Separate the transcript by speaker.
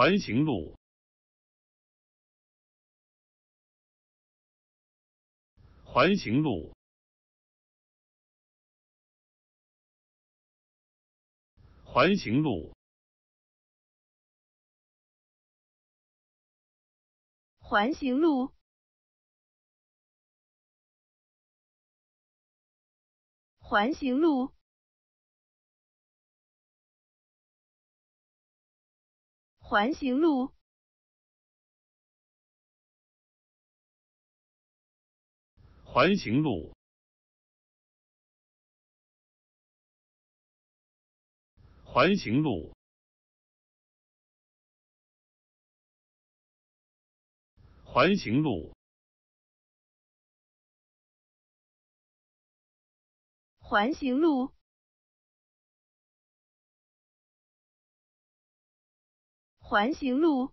Speaker 1: 环形路，环形路，环形路，
Speaker 2: 环形路，环形路，环形路，
Speaker 1: 环形路，环形路，环形路，
Speaker 2: 环形路，环形路，